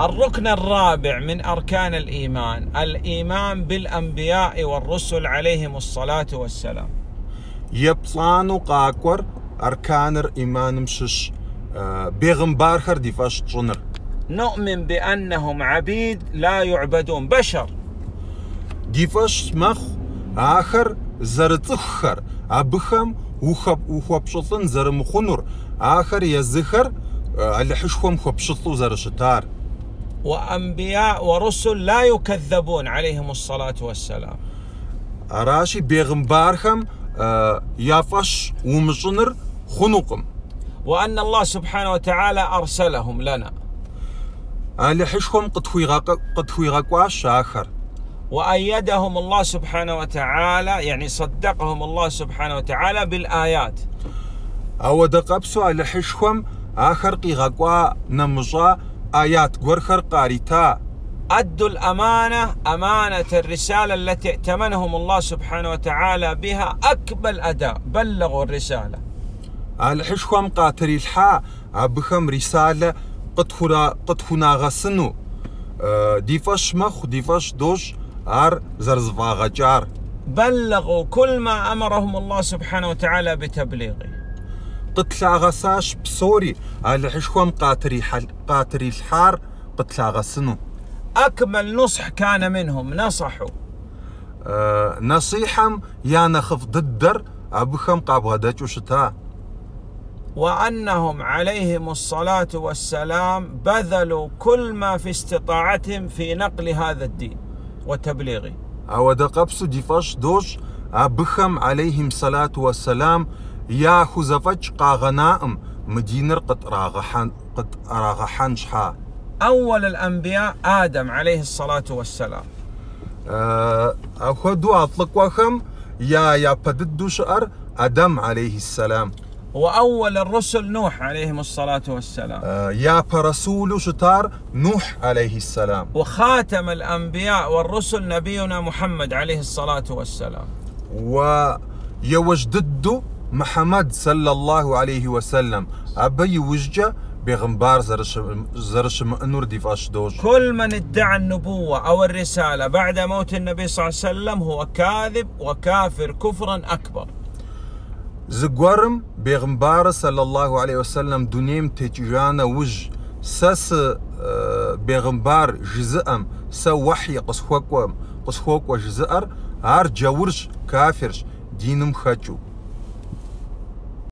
الركن الرابع من أركان الإيمان الإيمان بالأنبياء والرسل عليهم الصلاة والسلام. يبطلانو قاكور أركانر إيمانم شش آه، بيغمبارخر ديفاش تشنر نؤمن بأنهم عبيد لا يعبدون بشر. ديفاش مخ آخر زرتخر أبخم وخب وخبشطن زرمخنر آخر يزخر آه، الحشخم خبشطو زرشتار وأنبياء ورسل لا يكذبون عليهم الصلاة والسلام. أراشي بيغمبارخم آه، يافش ومشنر خنقم. وأن الله سبحانه وتعالى أرسلهم لنا. الحشخم قد قد آخر وأيدهم الله سبحانه وتعالى يعني صدقهم الله سبحانه وتعالى بالآيات. أو دقبسو على حشخم آخر قيغاقوا نمجا آيات غورخر قاريتا أدوا الأمانة أمانة الرسالة التي ائتمنهم الله سبحانه وتعالى بها أكمل أداء. بلغوا الرسالة. حشخم قاتري الحا أبخم رسالة قد خنا قد خنا غسنو. آه، ديفاش مخ ديفاش دوش آر زرزفاغا جار. بلغوا كل ما أمرهم الله سبحانه وتعالى بتبليغه. قتلاغساش بسوري على حشخم قاتري حل قاتري الحار قتلاغسنو أكمل نصح كان منهم نصحوا آه، نصيحم يا نخف ضدر أبخم قابغداچو شتا وأنهم عليهم الصلاة والسلام بذلوا كل ما في استطاعتهم في نقل هذا الدين وتبليغه أو دقبسو ديفاش دوش أبخم عليهم صلاة والسلام يا خزفج قاغنائم مدينر قد راغحان قد راغحان شحا أول الأنبياء آدم عليه الصلاة والسلام أخدو أطلق وخم يا يا بددو شعر أدم عليه السلام وأول الرسل نوح عليهم الصلاة والسلام آه، يا برسول شتار نوح عليه السلام وخاتم الأنبياء والرسل نبينا محمد عليه الصلاة والسلام ويوجددو محمد صلى الله عليه وسلم. أبي وججة بيغمبار زرش زرش مأنور ديفاش دوش. كل من ادعى النبوة أو الرسالة بعد موت النبي صلى الله عليه وسلم هو كاذب وكافر كفرا أكبر. زقورم بيغمبار صلى الله عليه وسلم دنيم تجانا وج. سس آه، بيغمبار جزءم سو وحي قصخوك قصخوك وجزءر ار جورش كافرش دينم خجو